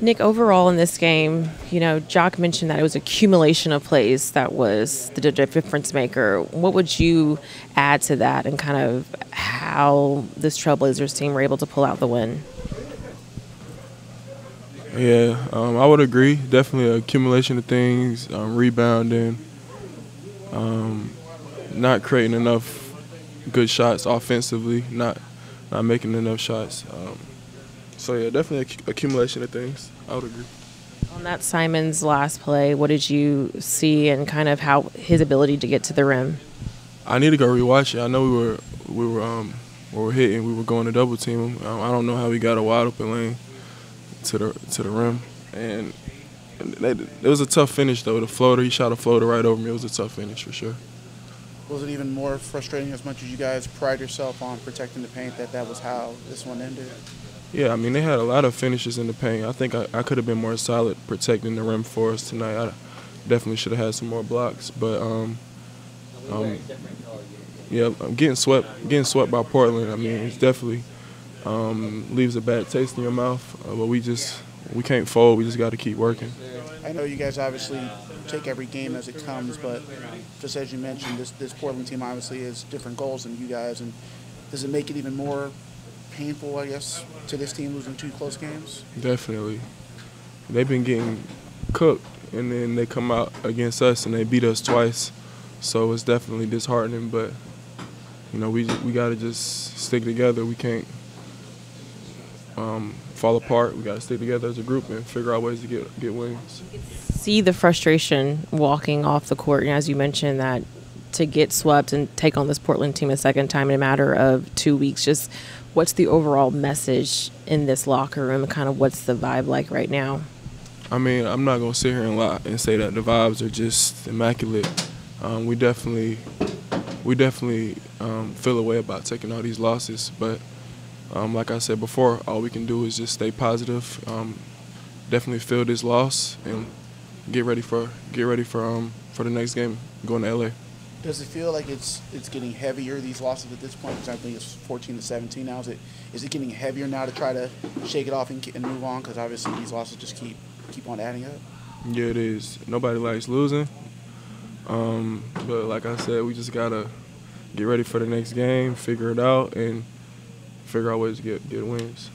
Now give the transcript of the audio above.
Nic, overall in this game, you know, Jacque mentioned that it was accumulation of plays that was the difference maker. What would you add to that and kind of how this Trailblazers team were able to pull out the win? Yeah, um, I would agree. Definitely accumulation of things, um, rebounding, um, not creating enough good shots offensively, not not making enough shots. So yeah, definitely accumulation of things. I would agree. On that Simons last play, what did you see and kind of how his ability to get to the rim? I need to go rewatch it. I know we were we were um we were hitting, we were going to double team him. Um, I don't know how he got a wide open lane to the to the rim, and it was a tough finish though. The floater, he shot a floater right over me. It was a tough finish for sure. Was it even more frustrating as much as you guys pride yourself on protecting the paint that that was how this one ended? Yeah, I mean they had a lot of finishes in the paint. I think I, I could have been more solid protecting the rim for us tonight. I definitely should have had some more blocks, but um, um, yeah, I'm getting swept, getting swept by Portland. I mean, it's definitely um, leaves a bad taste in your mouth. Uh, but we just we can't fold. We just got to keep working. I know you guys obviously take every game as it comes, but just as you mentioned, this this Portland team obviously has different goals than you guys, and does it make it even more painful, I guess, to this team losing two close games? Definitely. They've been getting cooked, and then they come out against us and they beat us twice. So it's definitely disheartening, but you know we we got to just stick together. We can't um, fall apart. We got to stick together as a group and figure out ways to get get wins. See the frustration walking off the court, and as you mentioned that to get swept and take on this Portland team a second time in a matter of two weeks. Just what's the overall message in this locker room and kind of what's the vibe like right now? I mean, I'm not gonna sit here and lie and say that the vibes are just immaculate. Um, we definitely, we definitely um, feel a way about taking all these losses, but um, like I said before, all we can do is just stay positive. Um, definitely feel this loss and get ready for get ready for um, for the next game going to LA. Does it feel like it's it's getting heavier these losses at this point? Because I think it's 14 to 17 now. Is it is it getting heavier now to try to shake it off and, and move on? Because obviously these losses just keep keep on adding up. Yeah, it is. Nobody likes losing. Um, but like I said, we just gotta get ready for the next game, figure it out, and figure out ways to get get wins.